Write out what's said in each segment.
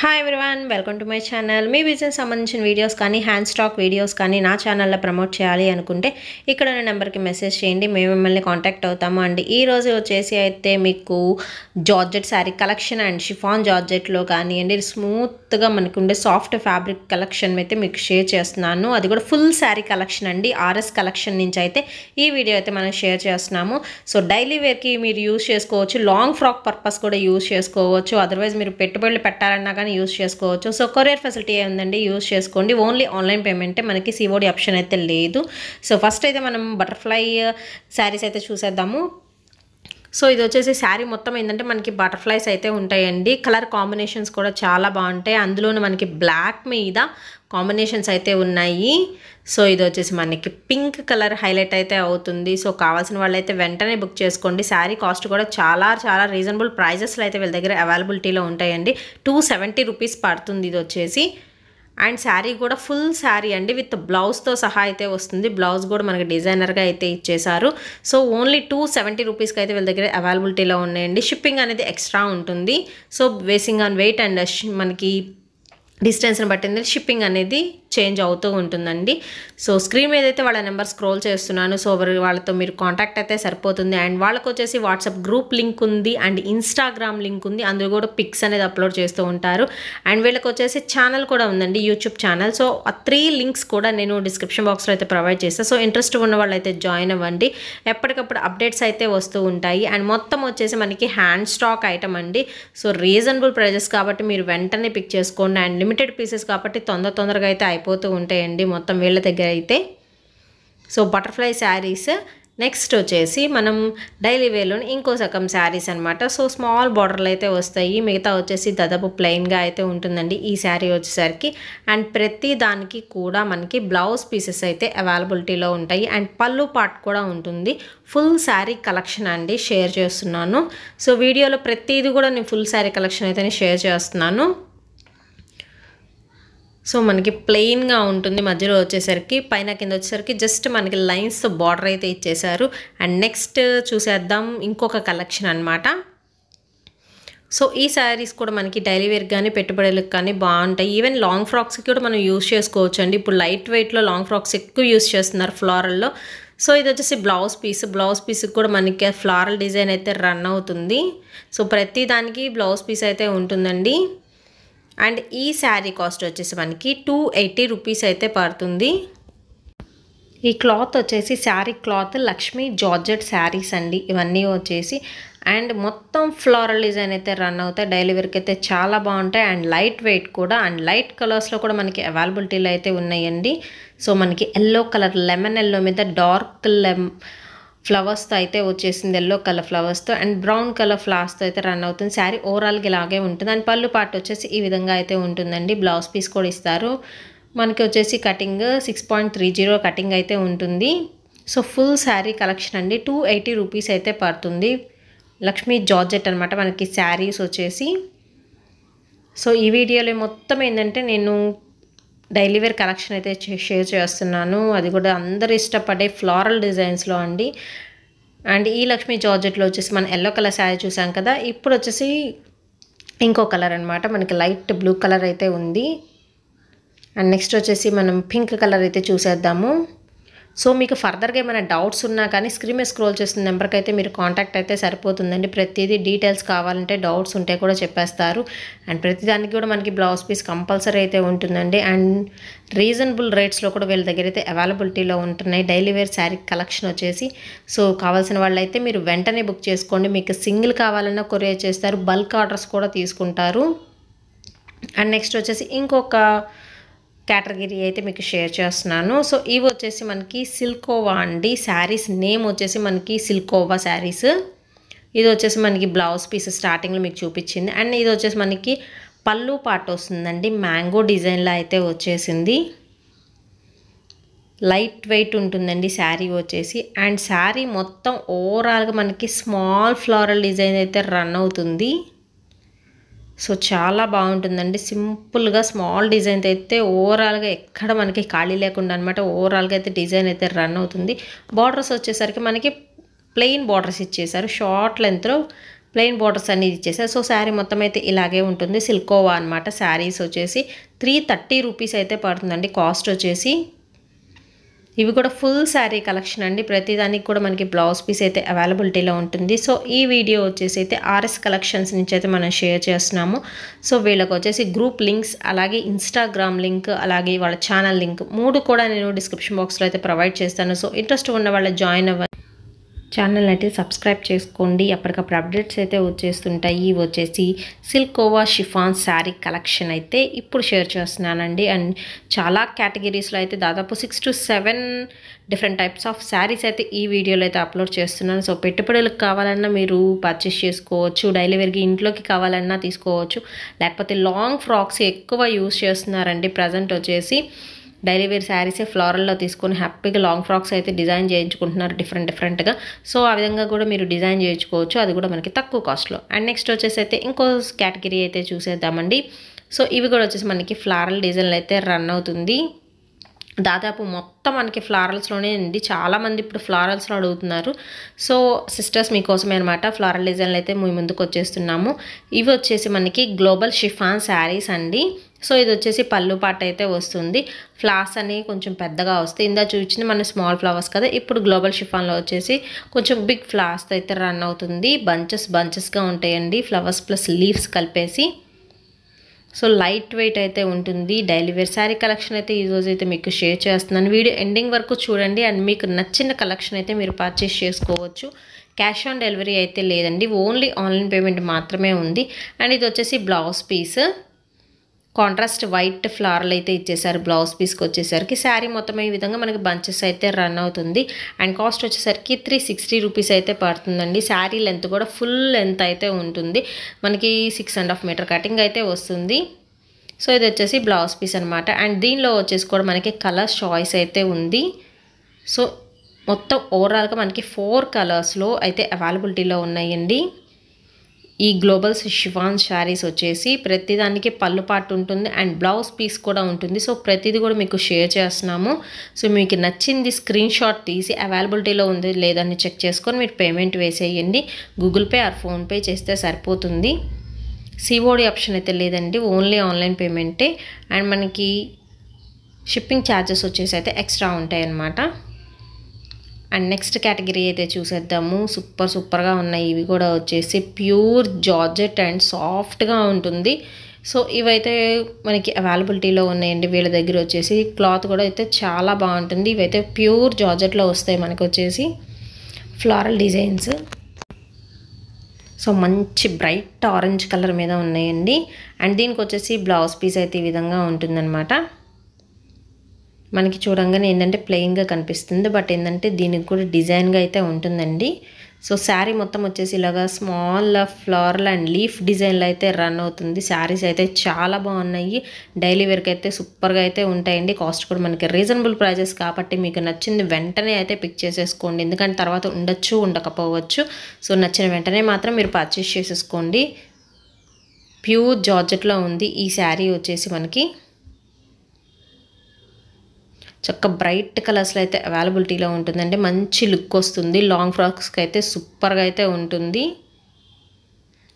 Hi everyone welcome to my channel me business సంబంధించిన videos కానీ hand stock videos కానీ నా ఛానల్లో ప్రమోట్ చేయాలి అనుకుంటే ఇక్కడ ఉన్న నెంబర్కి మెసేజ్ చేయండి. మేము మిమ్మల్ని కాంటాక్ట్ అవుతాము. అండి ఈరోజు వచ్చేసి అయితే మీకు georgette sari collection and chiffon జార్జెట్లో కానివ్వండి స్మూత్గా మనకు ఉండే సాఫ్ట్ ఫ్యాబ్రిక్ కలెక్షన్ అయితే మీకు షేర్ చేస్తున్నాను. అది కూడా ఫుల్ శారీ కలెక్షన్ అండి. ఆర్ఎస్ కలెక్షన్ నుంచి అయితే ఈ వీడియో అయితే మనం షేర్ చేస్తున్నాము. సో డైలీ వేర్కి మీరు యూజ్ చేసుకోవచ్చు. లాంగ్ ఫ్రాక్ పర్పస్ కూడా యూజ్ చేసుకోవచ్చు. అదర్వైజ్ మీరు పెట్టుబడులు పెట్టాలన్నా కానీ యూస్ చేసుకోవచ్చు. సో కొరియర్ ఫెసిలిటీ ఉందండి? యూస్ చేసుకోండి. ఓన్లీ ఆన్లైన్ పేమెంటే మనకి సిఓడి ఆప్షన్ అయితే లేదు. సో ఫస్ట్ అయితే మనం బటర్ఫ్లై uh, శారీస్ అయితే చూసేద్దాము. సో ఇది వచ్చేసి శారీ మొత్తం ఏంటంటే మనకి బటర్ఫ్లైస్ అయితే ఉంటాయండి. కలర్ కాంబినేషన్స్ కూడా చాలా బాగుంటాయి. అందులోనే మనకి బ్లాక్ మీద కాంబినేషన్స్ అయితే ఉన్నాయి. సో ఇది వచ్చేసి మనకి పింక్ కలర్ హైలైట్ అయితే అవుతుంది. సో కావాల్సిన వాళ్ళైతే వెంటనే బుక్ చేసుకోండి. శారీ కాస్ట్ కూడా చాలా చాలా రీజనబుల్ ప్రైజెస్లో అయితే వీళ్ళ దగ్గర అవైలబిలిటీలో ఉంటాయండి. టూ సెవెంటీ రూపీస్ పడుతుంది ఇది వచ్చేసి. అండ్ శారీ కూడా ఫుల్ శారీ అండి. విత్ బ్లౌజ్తో సహా అయితే వస్తుంది. బ్లౌజ్ కూడా మనకి డిజైనర్గా అయితే ఇచ్చేసారు సో ఓన్లీ టూ సెవెంటీ రూపీస్కి అయితే వీళ్ళ దగ్గర అవైలబిలిటీలో ఉన్నాయండి. షిప్పింగ్ అనేది ఎక్స్ట్రా ఉంటుంది. So basing on weight and మనకి డిస్టెన్స్ని బట్టింది షిప్పింగ్ అనేది చేంజ్ అవుతూ ఉంటుందండి. సో స్క్రీన్ మీద అయితే వాళ్ళ నెంబర్ స్క్రోల్ చేస్తున్నాను. సో వాళ్ళతో మీరు కాంటాక్ట్ అయితే సరిపోతుంది. అండ్ వాళ్ళకి వచ్చేసి వాట్సాప్ గ్రూప్ లింక్ ఉంది అండ్ ఇన్స్టాగ్రామ్ లింక్ ఉంది. అందులో కూడా పిక్స్ అనేది అప్లోడ్ చేస్తూ ఉంటారు. అండ్ వీళ్ళకి వచ్చేసి ఛానల్ కూడా ఉందండి యూట్యూబ్ ఛానల్. సో ఆ త్రీ లింక్స్ కూడా నేను డిస్క్రిప్షన్ బాక్స్లో అయితే ప్రొవైడ్ చేస్తాను సో ఇంట్రెస్ట్ ఉన్న వాళ్ళైతే జాయిన్ అవ్వండి. ఎప్పటికప్పుడు అప్డేట్స్ అయితే వస్తూ ఉంటాయి. అండ్ మొత్తం వచ్చేసి మనకి హ్యాండ్ స్టాక్ ఐటమ్ అండి. సో రీజనబుల్ ప్రైజెస్ కాబట్టి మీరు వెంటనే పిక్ చేసుకోండి. అండ్ లిమిటెడ్ పీసెస్ కాబట్టి తొందర తొందరగా అయితే అయిపోతూ ఉంటాయండి మొత్తం వీళ్ళ దగ్గర అయితే. సో బటర్ఫ్లై శారీస్ నెక్స్ట్ వచ్చేసి మనం డైలీ వేలోని ఇంకో సగం శారీస్ అనమాట సో స్మాల్ బార్డర్లు అయితే వస్తాయి. మిగతా వచ్చేసి దాదాపు ప్లెయిన్గా అయితే ఉంటుందండి ఈ శారీ వచ్చేసరికి. అండ్ ప్రతి దానికి కూడా మనకి బ్లౌజ్ పీసెస్ అయితే అవైలబిలిటీలో ఉంటాయి. అండ్ పళ్ళు పార్ట్ కూడా ఉంటుంది. ఫుల్ శారీ కలెక్షన్ అండి షేర్ చేస్తున్నాను. సో వీడియోలో ప్రతిదీ కూడా నేను ఫుల్ శారీ కలెక్షన్ అయితే షేర్ చేస్తున్నాను. సో మనకి ప్లెయిన్గా ఉంటుంది. మధ్యలో వచ్చేసరికి పైన కింద వచ్చేసరికి జస్ట్ మనకి లైన్స్తో బార్డర్ అయితే ఇచ్చేసారు అండ్ నెక్స్ట్ చూసేద్దాం ఇంకొక కలెక్షన్ అనమాట సో ఈ శారీస్ కూడా మనకి డైలీ వేర్ కానీ పెట్టుబడులకు కానీ బాగుంటాయి. ఈవెన్ లాంగ్ ఫ్రాక్స్కి కూడా మనం యూస్ చేసుకోవచ్చు అండి ఇప్పుడు లైట్ వెయిట్లో లాంగ్ ఫ్రాక్స్ ఎక్కువ యూస్ చేస్తున్నారు ఫ్లారల్లో సో ఇది వచ్చేసి బ్లౌజ్ పీస్ బ్లౌజ్ పీస్కి కూడా మనకి ఫ్లారల్ డిజైన్ అయితే రన్ అవుతుంది. సో ప్రతి దానికి బ్లౌజ్ పీస్ అయితే ఉంటుందండి. అండ్ ఈ శారీ కాస్ట్ వచ్చేసి మనకి టూ ఎయిటీ రూపీస్ అయితే పడుతుంది. ఈ క్లాత్ వచ్చేసి శారీ క్లాత్ లక్ష్మీ జార్జెట్ శారీస్ అండి. ఇవన్నీ వచ్చేసి అండ్ మొత్తం ఫ్లోరల్ డిజైన్ అయితే రన్ అవుతాయి. డైలీ వేర్కి అయితే చాలా బాగుంటాయి. అండ్ లైట్ వెయిట్ కూడా అండ్ లైట్ కలర్స్లో కూడా మనకి అవైలబిలిటీలో అయితే ఉన్నాయండి. సో మనకి ఎల్లో కలర్ లెమన్ ఎల్లో మీద డార్క్ లెమ్ ఫ్లవర్స్తో అయితే వచ్చేసింది ఎల్లో కలర్ ఫ్లవర్స్తో అండ్ బ్రౌన్ కలర్ ఫ్లవర్స్తో అయితే రన్ అవుతుంది. శారీ ఓవరాల్గా ఇలాగే ఉంటుంది. అండ్ పళ్ళు పార్ట్ వచ్చేసి ఈ విధంగా అయితే ఉంటుందండి. బ్లౌజ్ పీస్ కూడా ఇస్తారు. మనకి వచ్చేసి cutting six point three zero cutting అయితే ఉంటుంది. సో ఫుల్ శారీ కలెక్షన్ అండి. టూ ఎయిటీ రూపీస్ అయితే పడుతుంది. లక్ష్మీ జార్జెట్ అనమాట మనకి శారీస్ వచ్చేసి. సో ఈ వీడియోలో మొత్తం ఏంటంటే నేను డైలీ వేర్ కలెక్షన్ అయితే షేర్ చేస్తున్నాను. అది కూడా అందరు ఇష్టపడే ఫ్లారల్ డిజైన్స్లో అండి. అండ్ ఈ లక్ష్మీ జార్జెట్లో వచ్చేసి మనం ఎల్లో కలర్ శారీ చూసాం కదా ఇప్పుడు వచ్చేసి ఇంకో కలర్ అనమాట మనకి లైట్ బ్లూ కలర్ అయితే ఉంది. అండ్ నెక్స్ట్ వచ్చేసి మనం పింక్ కలర్ అయితే చూసేద్దాము. సో మీకు ఫర్దర్గా ఏమైనా డౌట్స్ ఉన్నా కానీ స్క్రీన్ మీద స్క్రోల్ చేసిన నెంబర్కి అయితే మీరు కాంటాక్ట్ అయితే సరిపోతుందండి. ప్రతిదీ డీటెయిల్స్ కావాలంటే డౌట్స్ ఉంటే కూడా చెప్పేస్తారు. అండ్ ప్రతిదానికి కూడా మనకి బ్లౌజ్ పీస్ కంపల్సరీ అయితే ఉంటుందండి. అండ్ రీజనబుల్ రేట్స్లో కూడా వీళ్ళ దగ్గర అయితే అవైలబిలిటీలో ఉంటున్నాయి. డైలీ వేర్ శారీ కలెక్షన్ వచ్చేసి. సో కావాల్సిన వాళ్ళు అయితే మీరు వెంటనే బుక్ చేసుకోండి. మీకు సింగిల్ కావాలన్నా కొరియర్ చేస్తారు. బల్క్ ఆర్డర్స్ కూడా తీసుకుంటారు. అండ్ నెక్స్ట్ వచ్చేసి ఇంకొక కేటగిరీ అయితే మీకు షేర్ చేస్తున్నాను. సో ఇవి వచ్చేసి మనకి సిల్కోవా అండి. శారీస్ నేమ్ వచ్చేసి మనకి సిల్కోవా శారీస్. ఇది వచ్చేసి మనకి బ్లౌజ్ పీస్ స్టార్టింగ్లో మీకు చూపించింది. అండ్ ఇది వచ్చేసి మనకి పళ్ళు పాట వస్తుందండి. మ్యాంగో డిజైన్లో అయితే వచ్చేసింది. లైట్ వెయిట్ ఉంటుందండి శారీ వచ్చేసి. అండ్ శారీ మొత్తం ఓవరాల్గా మనకి స్మాల్ ఫ్లోరల్ డిజైన్ అయితే రన్ అవుతుంది. సో చాలా బాగుంటుందండి. సింపుల్గా స్మాల్ డిజైన్ అయితే ఓవరాల్గా ఎక్కడ మనకి ఖాళీ లేకుండా అనమాట ఓవరాల్గా అయితే డిజైన్ అయితే రన్ అవుతుంది. బార్డర్స్ వచ్చేసరికి మనకి ప్లెయిన్ బార్డర్స్ ఇచ్చేసారు. షార్ట్ లెంత్లో ప్లెయిన్ బార్డర్స్ అనేది ఇచ్చేసారు. సో శారీ మొత్తం అయితే ఇలాగే ఉంటుంది. సిల్కోవా అనమాట శారీస్ వచ్చేసి త్రీ థర్టీ రూపీస్ అయితే పడుతుందండి. కాస్ట్ వచ్చేసి ఇవి కూడా ఫుల్ శారీ కలెక్షన్ అండి. ప్రతిదానికి కూడా మనకి బ్లౌజ్ పీస్ అయితే అవైలబిలిటీలో ఉంటుంది. సో ఈ వీడియో వచ్చేసి అయితే ఆర్ఎస్ కలెక్షన్స్ నుంచి అయితే మనం షేర్ చేస్తున్నాము. సో వీళ్ళకి వచ్చేసి గ్రూప్ లింక్స్ అలాగే ఇన్స్టాగ్రామ్ లింక్ అలాగే వాళ్ళ ఛానల్ లింక్ మూడు కూడా నేను డిస్క్రిప్షన్ బాక్స్లో అయితే ప్రొవైడ్ చేస్తాను. సో ఇంట్రెస్ట్ ఉన్న వాళ్ళ జాయిన్ అవ్వ ఛానల్ అయితే సబ్స్క్రైబ్ చేసుకోండి. అప్పటికప్పుడు అప్డేట్స్ అయితే వచ్చేస్తుంటాయి. వచ్చేసి సిల్కోవా షిఫాన్ శారీ కలెక్షన్ అయితే ఇప్పుడు షేర్ చేస్తున్నానండి. అండ్ చాలా కేటగిరీస్లో అయితే దాదాపు six to seven different types of saris అయితే ఈ వీడియోలో అయితే అప్లోడ్ చేస్తున్నాను. సో పెట్టుబడులకు కావాలన్నా మీరు పర్చేస్ చేసుకోవచ్చు. డైలీ వేర్కి ఇంట్లోకి కావాలన్నా తీసుకోవచ్చు. లేకపోతే లాంగ్ ఫ్రాక్స్ ఎక్కువ యూస్ చేస్తున్నారండి. ప్రజెంట్ వచ్చేసి డైలీ వేర్ శారీసే ఫ్లోరల్లో తీసుకొని హ్యాపీగా లాంగ్ ఫ్రాక్స్ అయితే డిజైన్ చేయించుకుంటున్నారు డిఫరెంట్ డిఫరెంట్గా. సో ఆ విధంగా కూడా మీరు డిజైన్ చేయించుకోవచ్చు. అది కూడా మనకి తక్కువ కాస్ట్లో. అండ్ నెక్స్ట్ వచ్చేసి అయితే ఇంకో కేటగిరీ అయితే చూసేద్దామండి. సో ఇవి కూడా వచ్చేసి మనకి ఫ్లారల్ డిజైన్లు అయితే రన్ అవుతుంది. దాదాపు మొత్తం మనకి ఫ్లారల్స్లోనే ఉంది. చాలామంది ఇప్పుడు ఫ్లారల్స్లో అడుగుతున్నారు. సో సిస్టర్స్ మీకోసమే అనమాట ఫ్లారల్ డిజైన్లు అయితే మీ ముందుకు వచ్చేస్తున్నాము. ఇవి వచ్చేసి మనకి గ్లోబల్ షిఫాన్ శారీస్ అండి. సో ఇది వచ్చేసి పళ్ళు పాట అయితే వస్తుంది. ఫ్లాస్ అని కొంచెం పెద్దగా వస్తాయి. ఇందా చూపించింది మన స్మాల్ ఫ్లవర్స్ కదా. ఇప్పుడు గ్లోబల్ షిఫాన్లో వచ్చేసి కొంచెం బిగ్ ఫ్లవర్స్తో అయితే రన్ అవుతుంది. బంచెస్ బంచెస్గా ఉంటాయండి. ఫ్లవర్స్ ప్లస్ లీవ్స్ కలిపేసి. సో లైట్ వెయిట్ అయితే ఉంటుంది. డైలీ వేర్ శారీ కలెక్షన్ అయితే ఈరోజు అయితే మీకు షేర్ చేస్తున్నాను. వీడియో ఎండింగ్ వరకు చూడండి. అండ్ మీకు నచ్చిన కలెక్షన్ అయితే మీరు పర్చేస్ చేసుకోవచ్చు. క్యాష్ ఆన్ డెలివరీ అయితే లేదండి. ఓన్లీ ఆన్లైన్ పేమెంట్ మాత్రమే ఉంది. అండ్ ఇది వచ్చేసి బ్లౌజ్ పీస్ కాంట్రాస్ట్ వైట్ ఫ్లవర్లు అయితే ఇచ్చేసారు బ్లౌజ్ పీస్కి వచ్చేసరికి. శారీ మొత్తం ఈ విధంగా మనకి బంచెస్ అయితే రన్ అవుతుంది. అండ్ కాస్ట్ వచ్చేసరికి త్రీ సిక్స్టీ రూపీస్ అయితే పడుతుందండి. శారీ లెంత్ కూడా ఫుల్ లెంత్ అయితే ఉంటుంది. మనకి six and half metre cutting అయితే వస్తుంది. సో ఇది వచ్చేసి బ్లౌజ్ పీస్ అనమాట అండ్ దీనిలో వచ్చేసి కూడా మనకి కలర్ చాయిస్ అయితే ఉంది. సో మొత్తం ఓవరాల్గా మనకి ఫోర్ కలర్స్లో అయితే అవైలబిలిటీలో ఉన్నాయండి. ఈ గ్లోబల్ షిఫాన్ శారీస్ వచ్చేసి ప్రతిదానికి పళ్ళు పాటు ఉంటుంది అండ్ బ్లౌజ్ పీస్ కూడా ఉంటుంది. సో ప్రతిదీ కూడా మీకు షేర్ చేస్తున్నాము. సో మీకు నచ్చింది స్క్రీన్ షాట్ తీసి అవైలబిలిటీలో ఉంది లేదని చెక్ చేసుకొని మీరు పేమెంట్ వేసేయండి. గూగుల్ పే ఆర్ ఫోన్పే చేస్తే సరిపోతుంది. సిఓడి ఆప్షన్ అయితే లేదండి. ఓన్లీ ఆన్లైన్ పేమెంటే. అండ్ మనకి షిప్పింగ్ ఛార్జెస్ వచ్చేసి అయితే ఎక్స్ట్రా ఉంటాయి అన్నమాట అండ్ నెక్స్ట్ కేటగిరీ అయితే చూసేద్దాము. సూపర్ సూపర్గా ఉన్నాయి. ఇవి కూడా వచ్చేసి ప్యూర్ జార్జెట్ అండ్ సాఫ్ట్గా ఉంటుంది. సో ఇవైతే మనకి అవైలబిలిటీలో ఉన్నాయండి. వీళ్ళ దగ్గర వచ్చేసి క్లాత్ కూడా అయితే చాలా బాగుంటుంది. ఇవైతే ప్యూర్ జార్జెట్లో వస్తాయి మనకు వచ్చేసి ఫ్లారల్ డిజైన్స్. సో మంచి బ్రైట్ ఆరెంజ్ కలర్ మీద ఉన్నాయండి. అండ్ దీనికి వచ్చేసి బ్లౌజ్ పీస్ అయితే ఈ విధంగా ఉంటుందన్నమాట. మనకి చూడంగానే ఏంటంటే ప్లెయిన్గా కనిపిస్తుంది. బట్ ఏంటంటే దీనికి కూడా డిజైన్గా అయితే ఉంటుందండి. సో శారీ మొత్తం వచ్చేసి ఇలాగా స్మాల్ ఫ్లవర్ల అండ్ లీఫ్ డిజైన్లు అయితే రన్ అవుతుంది. శారీస్ అయితే చాలా బాగున్నాయి. డైలీ వేర్కి అయితే సూపర్గా అయితే ఉంటాయండి. కాస్ట్ కూడా మనకి రీజనబుల్ ప్రైజెస్ కాబట్టి మీకు నచ్చింది వెంటనే అయితే పిక్ చేసేసుకోండి. ఎందుకంటే తర్వాత ఉండొచ్చు ఉండకపోవచ్చు. సో నచ్చిన వెంటనే మాత్రం మీరు పర్చేస్ చేసేసుకోండి. ప్యూర్ జార్జెట్లో ఉంది ఈ శారీ వచ్చేసి మనకి. చక్క బ్రైట్ కలర్స్లో అయితే అవైలబిలిటీలో ఉంటుందండి. మంచి లుక్ వస్తుంది. లాంగ్ ఫ్రాక్స్కి అయితే సూపర్గా అయితే ఉంటుంది.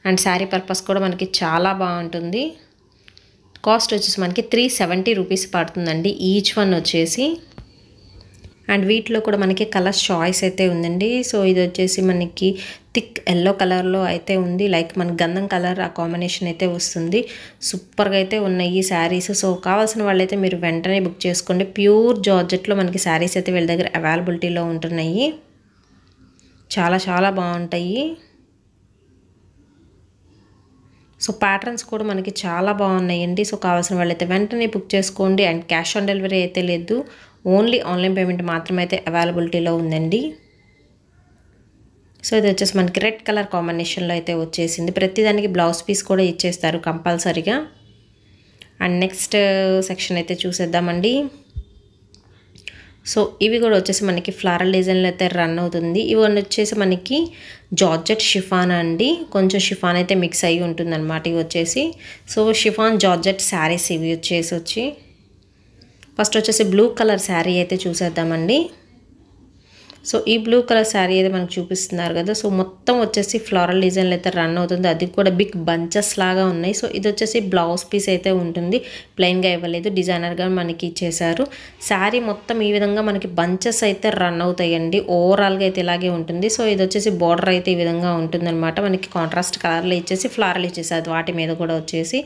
అండ్ శారీ పర్పస్ కూడా మనకి చాలా బాగుంటుంది. కాస్ట్ వచ్చేసి మనకి త్రీ సెవెంటీ రూపీస్ పడుతుందండి. ఈచ్ వన్ వచ్చేసి అండ్ వీటిలో కూడా మనకి కలర్ చాయిస్ అయితే ఉందండి. సో ఇది వచ్చేసి మనకి థిక్ ఎల్లో కలర్లో అయితే ఉంది. లైక్ మన గంధం కలర్ ఆ కాంబినేషన్ అయితే వస్తుంది. సూపర్గా అయితే ఉన్నాయి ఈ శారీస్. సో కావాల్సిన వాళ్ళైతే మీరు వెంటనే బుక్ చేసుకోండి. ప్యూర్ జార్జెట్లో మనకి శారీస్ అయితే వీళ్ళ దగ్గర అవైలబిలిటీలో ఉంటున్నాయి. చాలా చాలా బాగుంటాయి. సో ప్యాటర్న్స్ కూడా మనకి చాలా బాగున్నాయండి. సో కావాల్సిన వాళ్ళైతే వెంటనే బుక్ చేసుకోండి. అండ్ క్యాష్ ఆన్ డెలివరీ అయితే లేదు. ఓన్లీ ఆన్లైన్ పేమెంట్ మాత్రమైతే అయితే అవైలబిలిటీలో ఉందండి. సో ఇది వచ్చేసి మనకి రెడ్ కలర్ కాంబినేషన్లో అయితే వచ్చేసింది. ప్రతిదానికి బ్లౌజ్ పీస్ కూడా ఇచ్చేస్తారు కంపల్సరీగా. అండ్ నెక్స్ట్ సెక్షన్ అయితే చూసేద్దామండి. సో ఇవి కూడా వచ్చేసి మనకి ఫ్లారల్ డిజైన్లు అయితే రన్ అవుతుంది. ఇవి వచ్చేసి మనకి జార్జెట్ షిఫాన్ అండి. కొంచెం షిఫాన్ అయితే మిక్స్ అయ్యి ఉంటుందన్నమాట ఇవి వచ్చేసి. సో షిఫాన్ జార్జెట్ శారీస్ ఇవి వచ్చేసి వచ్చి ఫస్ట్ వచ్చేసి బ్లూ కలర్ శారీ అయితే చూసేద్దామండి. సో ఈ బ్లూ కలర్ శారీ అయితే మనకు చూపిస్తున్నారు కదా. సో మొత్తం వచ్చేసి ఫ్లోరల్ డిజైన్లు అయితే రన్ అవుతుంది. అది కూడా బిగ్ బంచెస్ లాగా ఉన్నాయి. సో ఇది వచ్చేసి బ్లౌజ్ పీస్ అయితే ఉంటుంది. ప్లెయిన్గా ఇవ్వలేదు. డిజైనర్గా మనకి ఇచ్చేసారు శారీ మొత్తం ఈ విధంగా మనకి బంచెస్ అయితే రన్ అవుతాయండి. ఓవరాల్గా అయితే ఇలాగే ఉంటుంది. సో ఇది వచ్చేసి బార్డర్ అయితే ఈ విధంగా ఉంటుందన్నమాట. మనకి కాంట్రాస్ట్ కలర్లో ఇచ్చేసి ఫ్లారల్ ఇచ్చేసారు వాటి మీద కూడా వచ్చేసి.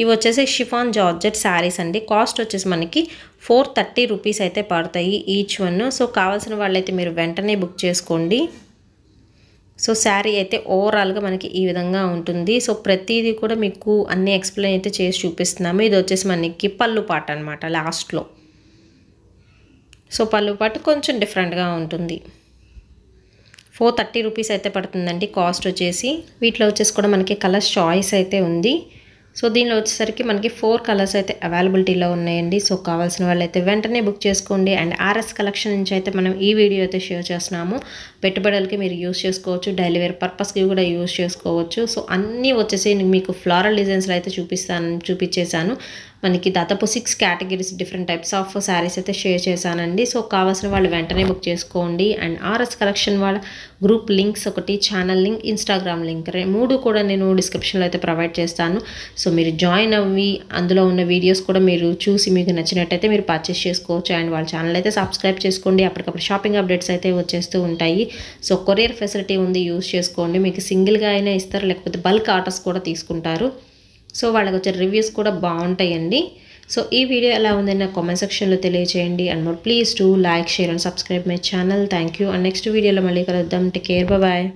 ఇవి వచ్చేసి షిఫాన్ జార్జెట్ శారీస్ అండి. కాస్ట్ వచ్చేసి మనకి ఫోర్ థర్టీ రూపీస్ అయితే పడతాయి ఈచ్ వన్. సో కావాల్సిన వాళ్ళైతే మీరు వెంటనే బుక్ చేసుకోండి. సో శారీ అయితే ఓవరాల్గా మనకి ఈ విధంగా ఉంటుంది. సో ప్రతిదీ కూడా మీకు అన్ని ఎక్స్ప్లెయిన్ అయితే చేసి చూపిస్తున్నాము. ఇది వచ్చేసి మనకి పళ్ళు పాట అనమాట లాస్ట్లో. సో పళ్ళు పాట కొంచెం డిఫరెంట్గా ఉంటుంది. ఫోర్ థర్టీ రూపీస్ అయితే పడుతుందండి కాస్ట్ వచ్చేసి. వీటిలో వచ్చేసి కూడా మనకి కలర్స్ చాయిస్ అయితే ఉంది. సో దీనిలో వచ్చేసరికి మనకి ఫోర్ కలర్స్ అయితే అవైలబిలిటీలో ఉన్నాయండి. సో కావాల్సిన వాళ్ళైతే వెంటనే బుక్ చేసుకోండి. అండ్ ఆర్ఎస్ కలెక్షన్ నుంచి అయితే మనం ఈ వీడియో అయితే షేర్ చేస్తున్నాము. పెట్టుబడులకి మీరు యూస్ చేసుకోవచ్చు. డైలీ వేర్ పర్పస్కి కూడా యూస్ చేసుకోవచ్చు. సో అన్నీ వచ్చేసి మీకు ఫ్లారల్ డిజైన్స్లో అయితే చూపిస్తాను చూపించేశాను. మనకి దాదాపు six categories different types of saris అయితే షేర్ చేశానండి. సో కావాల్సిన వాళ్ళు వెంటనే బుక్ చేసుకోండి. అండ్ ఆర్ఎస్ కలెక్షన్ వాళ్ళ గ్రూప్ లింక్స్ ఒకటి ఛానల్ లింక్ ఇన్స్టాగ్రామ్ లింక్ మూడు కూడా నేను డిస్క్రిప్షన్లో అయితే ప్రొవైడ్ చేస్తాను. సో మీరు జాయిన్ అవ్వి అందులో ఉన్న వీడియోస్ కూడా మీరు చూసి మీకు నచ్చినట్టయితే మీరు పర్చేస్ చేసుకోవచ్చు. అండ్ వాళ్ళ ఛానల్ అయితే సబ్స్క్రైబ్ చేసుకోండి. అప్పటికప్పుడు షాపింగ్ అప్డేట్స్ అయితే వచ్చేస్తూ ఉంటాయి. సో కొరియర్ ఫెసిలిటీ ఉంది యూస్ చేసుకోండి. మీకు సింగిల్గా అయినా ఇస్తారు లేకపోతే బల్క్ ఆర్డర్స్ కూడా తీసుకుంటారు. సో వాళ్ళకి వచ్చే రివ్యూస్ కూడా బాగుంటాయండి. సో ఈ వీడియో ఎలా ఉందని నా కామెంట్ సెక్షన్లో తెలియజేయండి and more please to like share and subscribe my channel thank you and next వీడియోలో మళ్ళీ కలుద్దాం. Take care bye